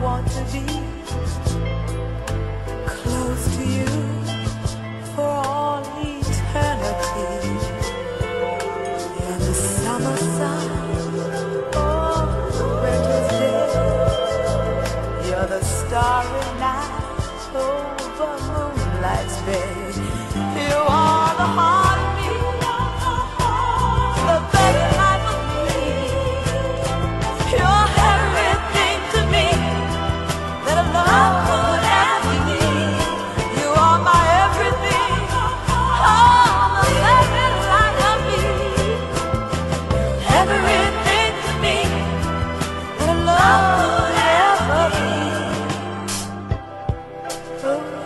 want to be close to you for all eternity. And the summer sun oh, or the winter's day, you're the starry night over moon. oh.